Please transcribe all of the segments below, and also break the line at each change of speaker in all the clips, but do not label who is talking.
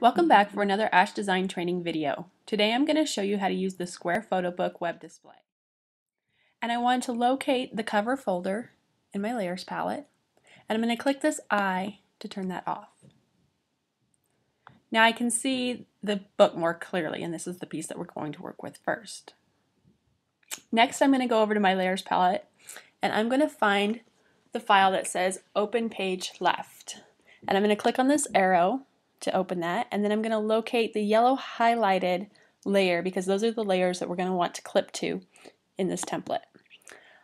Welcome back for another Ashe Design training video. Today I'm going to show you how to use the Square Photo Book web display. And I want to locate the cover folder in my layers palette and I'm going to click this eye to turn that off. Now I can see the book more clearly and this is the piece that we're going to work with first. Next I'm going to go over to my layers palette and I'm going to find the file that says open page left and I'm going to click on this arrow to open that and then I'm going to locate the yellow highlighted layer because those are the layers that we're going to want to clip to in this template.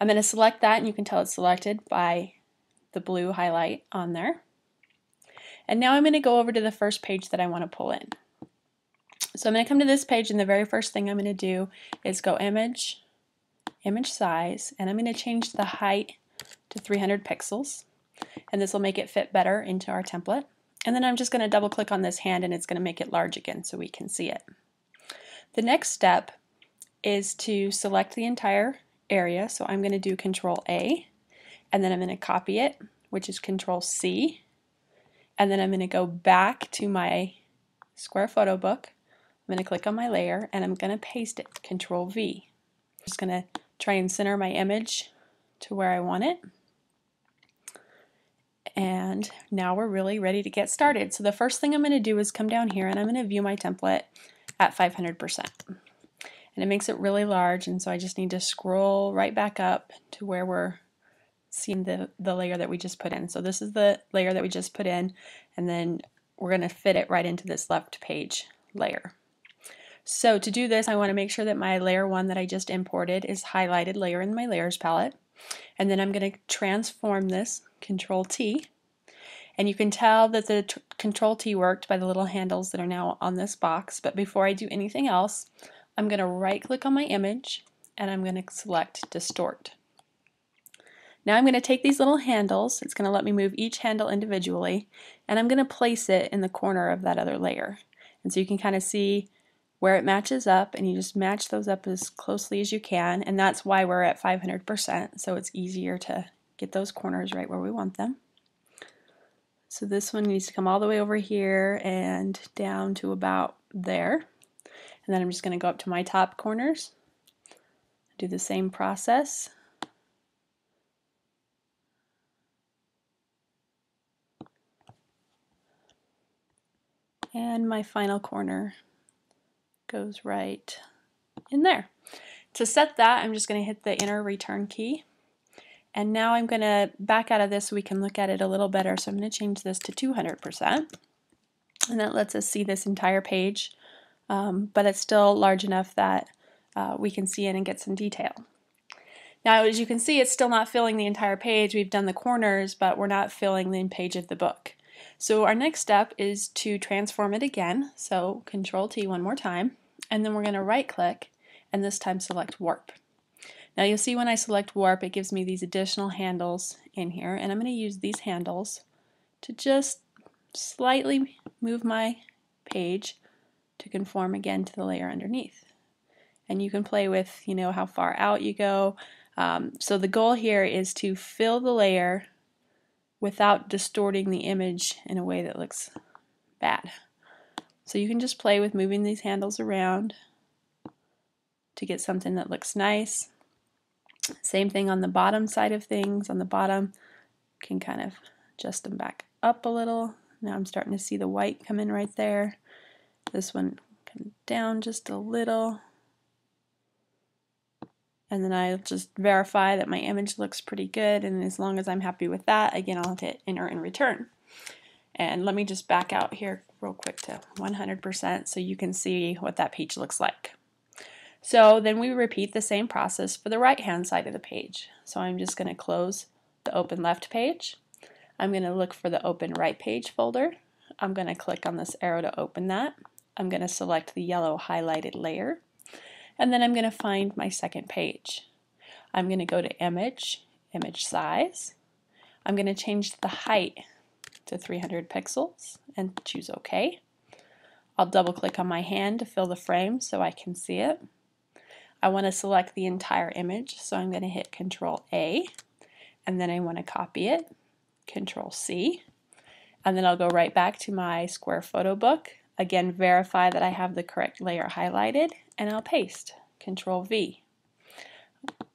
I'm going to select that and you can tell it's selected by the blue highlight on there. And now I'm going to go over to the first page that I want to pull in. So I'm going to come to this page and the very first thing I'm going to do is go image, image size, and I'm going to change the height to 300 pixels. And this will make it fit better into our template. And then I'm just going to double click on this hand and it's going to make it large again so we can see it. The next step is to select the entire area. So I'm going to do Control A and then I'm going to copy it, which is Control C. And then I'm going to go back to my square photo book. I'm going to click on my layer and I'm going to paste it, Control V. I'm just going to try and center my image to where I want it. And now we're really ready to get started. So the first thing I'm going to do is come down here and I'm going to view my template at 500%. And it makes it really large and so I just need to scroll right back up to where we're seeing the, the layer that we just put in. So this is the layer that we just put in and then we're going to fit it right into this left page layer. So to do this I want to make sure that my layer 1 that I just imported is highlighted layer in my layers palette. And then I'm going to transform this Control T. And you can tell that the Control T worked by the little handles that are now on this box. But before I do anything else, I'm going to right click on my image and I'm going to select Distort. Now I'm going to take these little handles, it's going to let me move each handle individually, and I'm going to place it in the corner of that other layer. And so you can kind of see where it matches up and you just match those up as closely as you can and that's why we're at 500% so it's easier to get those corners right where we want them. So this one needs to come all the way over here and down to about there. And then I'm just going to go up to my top corners, do the same process. And my final corner goes right in there. To set that, I'm just going to hit the inner return key. And now I'm going to back out of this so we can look at it a little better. So I'm going to change this to 200%. And that lets us see this entire page, um, but it's still large enough that uh, we can see it and get some detail. Now, as you can see, it's still not filling the entire page. We've done the corners, but we're not filling the page of the book. So our next step is to transform it again. So Control T one more time and then we're going to right click and this time select warp. Now you'll see when I select warp it gives me these additional handles in here and I'm going to use these handles to just slightly move my page to conform again to the layer underneath. And you can play with you know how far out you go. Um, so the goal here is to fill the layer without distorting the image in a way that looks bad. So you can just play with moving these handles around to get something that looks nice. Same thing on the bottom side of things. On the bottom, can kind of adjust them back up a little. Now I'm starting to see the white come in right there. This one come down just a little. And then I'll just verify that my image looks pretty good. And as long as I'm happy with that, again, I'll hit enter and return. And let me just back out here real quick to 100% so you can see what that page looks like. So then we repeat the same process for the right hand side of the page. So I'm just going to close the open left page. I'm going to look for the open right page folder. I'm going to click on this arrow to open that. I'm going to select the yellow highlighted layer and then I'm going to find my second page. I'm going to go to image, image size. I'm going to change the height to 300 pixels and choose OK. I'll double click on my hand to fill the frame so I can see it. I want to select the entire image so I'm going to hit Control A and then I want to copy it Control C and then I'll go right back to my square photo book. Again verify that I have the correct layer highlighted and I'll paste control V.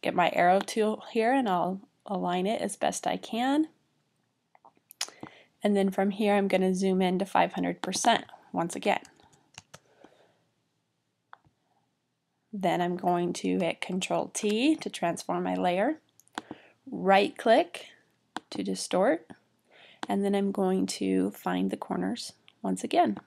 Get my arrow tool here and I'll align it as best I can. And then from here I'm going to zoom in to 500% once again then I'm going to hit control T to transform my layer right click to distort and then I'm going to find the corners once again.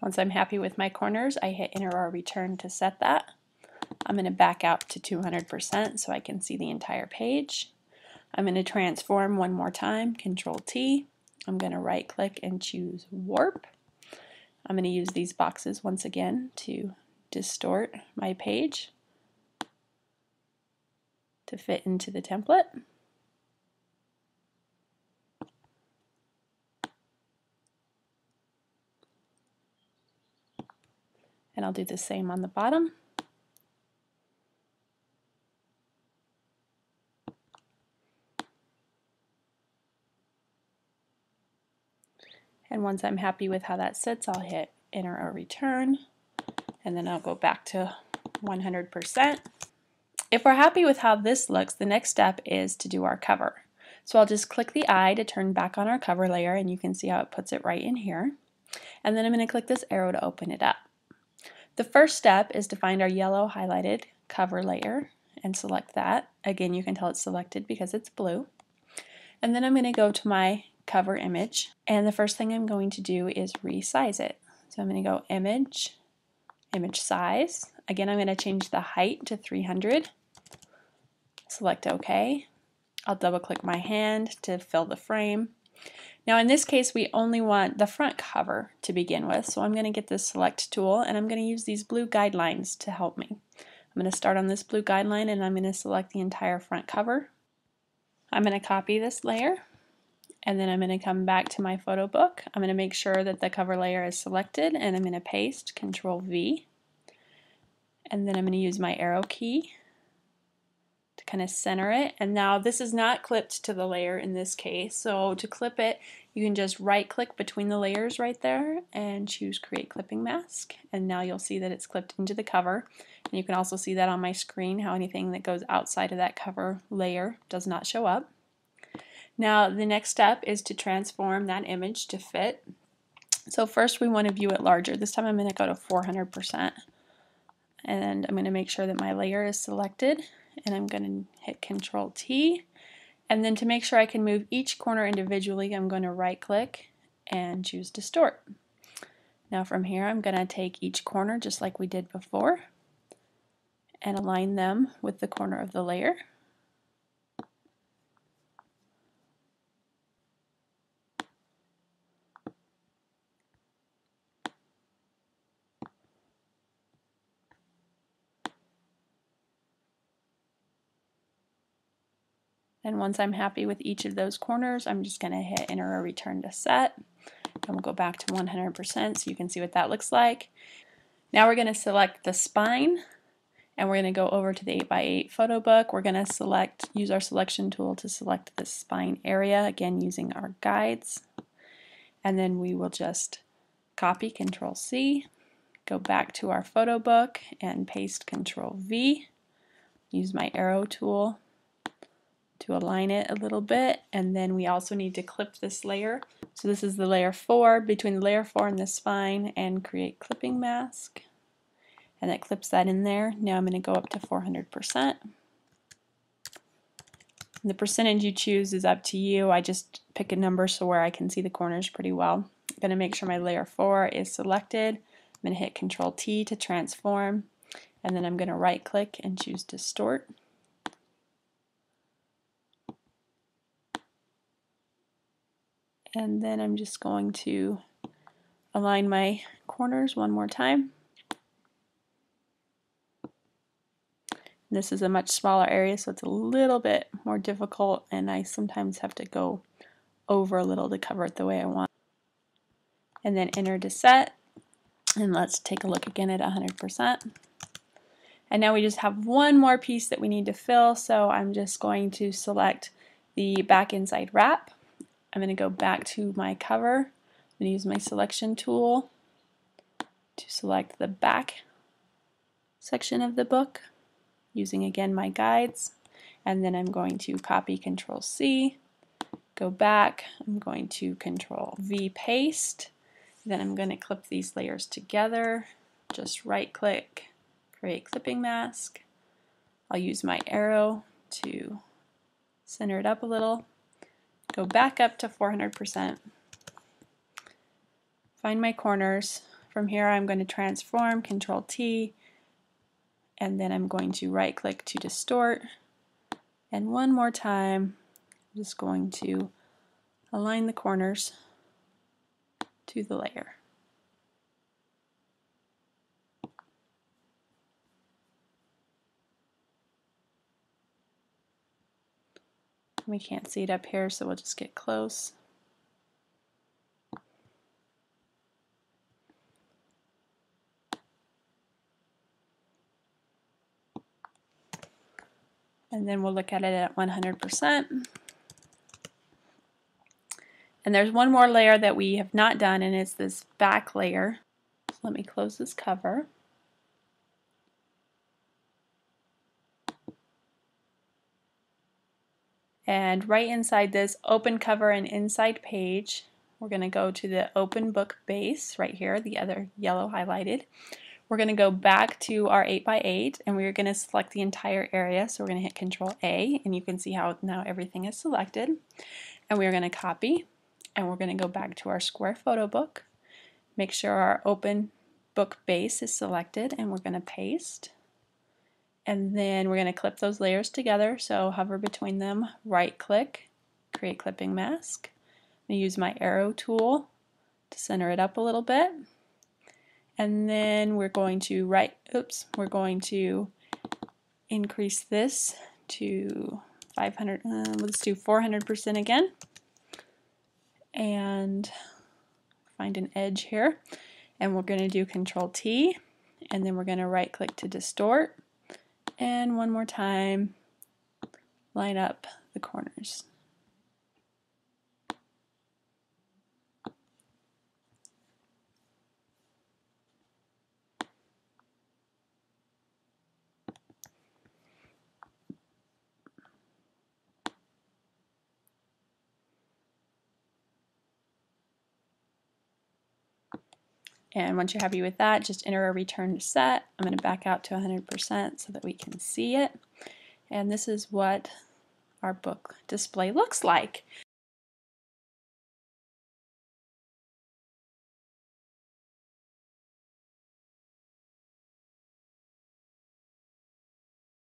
Once I'm happy with my corners, I hit enter or return to set that. I'm going to back out to 200% so I can see the entire page. I'm going to transform one more time, Control T. I'm going to right click and choose Warp. I'm going to use these boxes once again to distort my page to fit into the template. And I'll do the same on the bottom. And once I'm happy with how that sits, I'll hit enter or return, and then I'll go back to 100%. If we're happy with how this looks, the next step is to do our cover. So I'll just click the eye to turn back on our cover layer, and you can see how it puts it right in here. And then I'm going to click this arrow to open it up. The first step is to find our yellow highlighted cover layer and select that. Again, you can tell it's selected because it's blue. And then I'm going to go to my cover image and the first thing I'm going to do is resize it. So I'm going to go image, image size. Again, I'm going to change the height to 300. Select OK. I'll double click my hand to fill the frame. Now in this case we only want the front cover to begin with so I'm going to get this select tool and I'm going to use these blue guidelines to help me. I'm going to start on this blue guideline and I'm going to select the entire front cover. I'm going to copy this layer and then I'm going to come back to my photo book. I'm going to make sure that the cover layer is selected and I'm going to paste control V and then I'm going to use my arrow key kind of center it. And now this is not clipped to the layer in this case. So to clip it, you can just right click between the layers right there and choose create clipping mask. And now you'll see that it's clipped into the cover. And you can also see that on my screen, how anything that goes outside of that cover layer does not show up. Now the next step is to transform that image to fit. So first we want to view it larger. This time I'm going to go to 400% and I'm going to make sure that my layer is selected and I'm going to hit Control T. And then to make sure I can move each corner individually, I'm going to right click and choose Distort. Now from here, I'm going to take each corner just like we did before and align them with the corner of the layer. And once I'm happy with each of those corners, I'm just going to hit enter or return to set. And we'll go back to 100% so you can see what that looks like. Now we're going to select the spine and we're going to go over to the 8x8 photo book. We're going to select, use our selection tool to select the spine area, again using our guides. And then we will just copy Control C, go back to our photo book and paste Control V, use my arrow tool to align it a little bit and then we also need to clip this layer. So this is the layer 4 between the layer 4 and the spine and create clipping mask and that clips that in there. Now I'm going to go up to 400%. The percentage you choose is up to you. I just pick a number so where I can see the corners pretty well. I'm going to make sure my layer 4 is selected. I'm going to hit Control T to transform and then I'm going to right click and choose distort. And then I'm just going to align my corners one more time. This is a much smaller area, so it's a little bit more difficult, and I sometimes have to go over a little to cover it the way I want. And then enter to set, and let's take a look again at 100%. And now we just have one more piece that we need to fill, so I'm just going to select the back inside wrap. I'm going to go back to my cover. I'm going to use my selection tool to select the back section of the book using again my guides. And then I'm going to copy control C go back. I'm going to control V paste. Then I'm going to clip these layers together. Just right click create clipping mask. I'll use my arrow to center it up a little go back up to 400% find my corners. From here I'm going to transform control T and then I'm going to right click to distort. And one more time I'm just going to align the corners to the layer. We can't see it up here so we'll just get close. and then we'll look at it at 100%. And there's one more layer that we have not done, and it's this back layer. So let me close this cover. And right inside this open cover and inside page, we're going to go to the open book base right here, the other yellow highlighted. We're going to go back to our 8x8 and we're going to select the entire area. So we're going to hit Control A and you can see how now everything is selected. And we're going to copy and we're going to go back to our square photo book. Make sure our open book base is selected and we're going to paste. And then we're going to clip those layers together. So hover between them, right click, create clipping mask. I'm going to use my arrow tool to center it up a little bit. And then we're going to right, oops we're going to increase this to 500 uh, let's do 400% again. And find an edge here. And we're going to do control T. And then we're going to right click to distort and one more time line up the corners And once you're happy with that, just enter a return to set. I'm going to back out to 100% so that we can see it. And this is what our book display looks like.